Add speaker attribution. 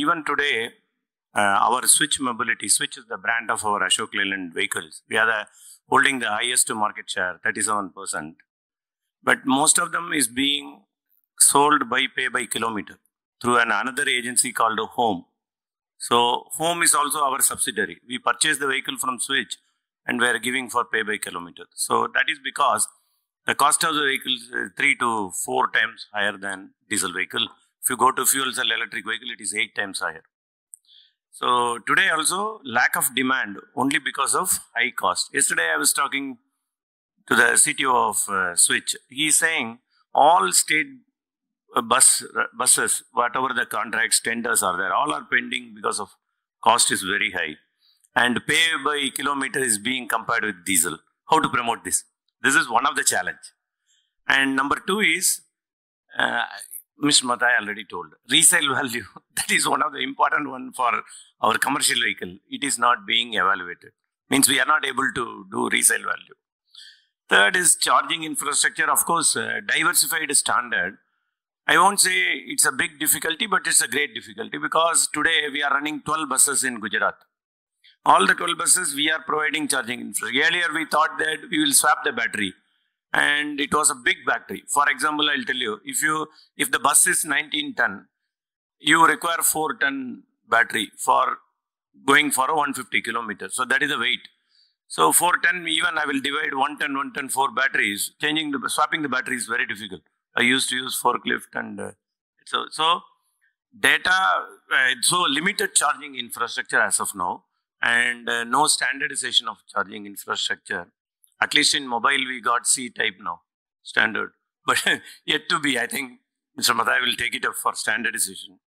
Speaker 1: Even today, uh, our Switch Mobility, Switch is the brand of our Ashok Leyland vehicles. We are the, holding the highest market share, 37%. But most of them is being sold by pay by kilometer through an another agency called OHM. So OHM is also our subsidiary. We purchase the vehicle from Switch and we are giving for pay by kilometer. So that is because the cost of the vehicle is three to four times higher than diesel vehicle. If you go to fuel cell electric vehicle, it is eight times higher. So today also lack of demand only because of high cost. Yesterday I was talking to the CTO of uh, Switch. He is saying all state uh, bus uh, buses, whatever the contracts tenders are there, all are pending because of cost is very high, and pay by kilometer is being compared with diesel. How to promote this? This is one of the challenge. And number two is, uh, Mr. Mathai already told, resale value. that is one of the important one for our commercial vehicle. It is not being evaluated. Means we are not able to do resale value. Third is charging infrastructure. Of course, uh, diversified standard. I won't say it's a big difficulty, but it's a great difficulty because today we are running 12 buses in Gujarat. All the 12 buses we are providing charging infrastructure. Earlier we thought that we will swap the battery and it was a big battery. For example, I'll tell you, if you if the bus is 19 ton, you require 4 ton battery for going for a 150 kilometers. So that is the weight. So 4 ton, even I will divide 1 ton, 1 ton, 4 batteries. Changing the, swapping the battery is very difficult. I used to use forklift and uh, so, so data, uh, so limited charging infrastructure as of now and uh, no standardization of charging infrastructure. At least in mobile, we got C type now, standard. But yet to be, I think Mr. Mathai will take it up for standardization.